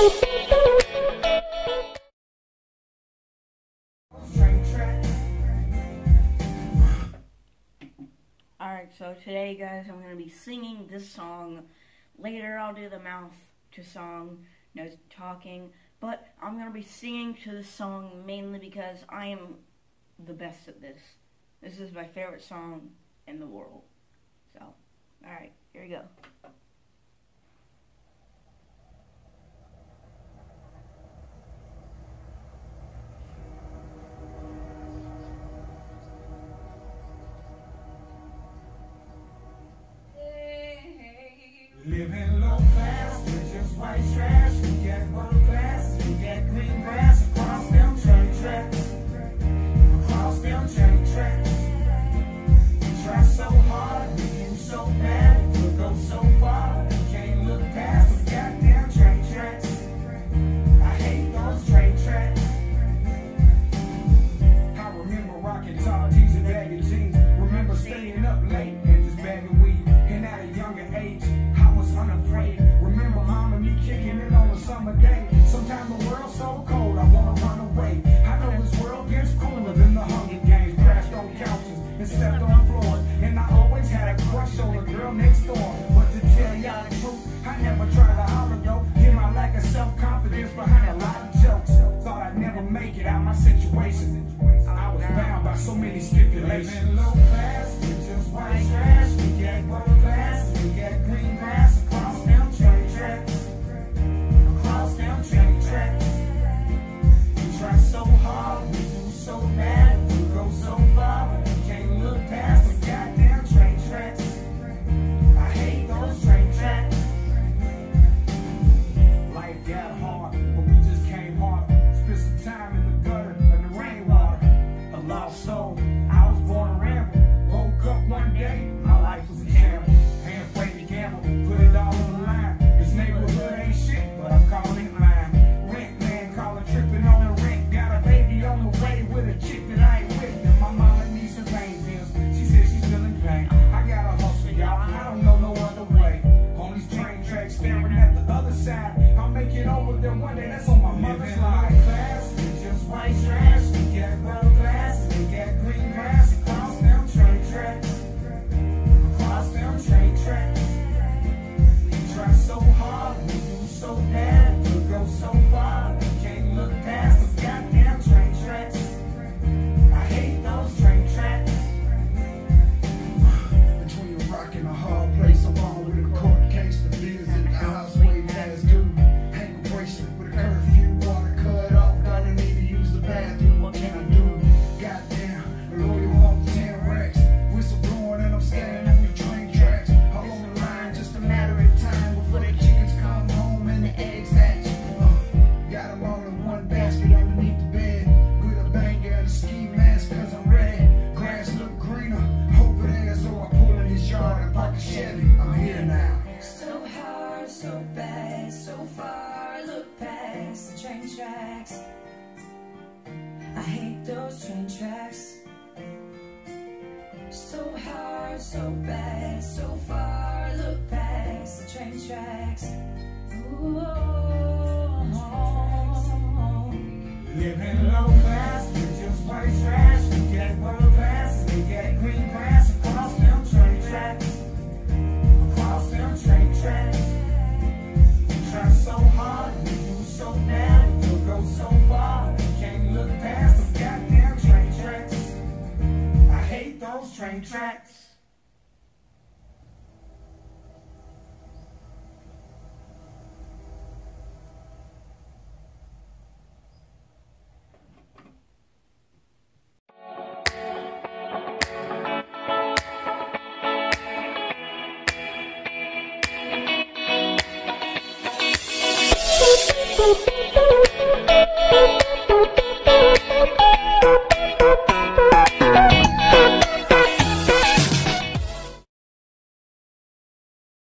Alright, so today, guys, I'm going to be singing this song. Later, I'll do the mouth to song, no talking. But I'm going to be singing to this song mainly because I am the best at this. This is my favorite song in the world. So, alright, here we go. Living low class, which is white trash. so far, look past the train tracks. I hate those train tracks. So hard, so bad, so far, look past the train tracks. Ooh. Oh, oh, oh. Living low Train Tracks. Boop,